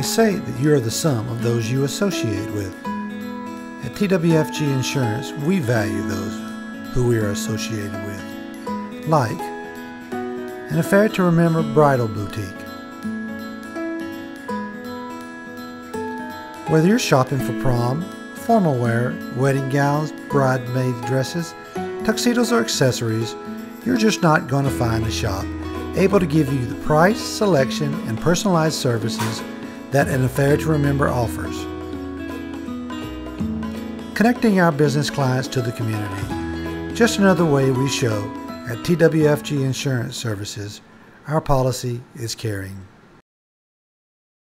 They say that you are the sum of those you associate with. At TWFG Insurance, we value those who we are associated with, like an affair to remember bridal boutique. Whether you're shopping for prom, formal wear, wedding gowns, bridesmaid dresses, tuxedos, or accessories, you're just not going to find a shop able to give you the price, selection, and personalized services that an affair to remember offers. Connecting our business clients to the community. Just another way we show at TWFG Insurance Services our policy is caring.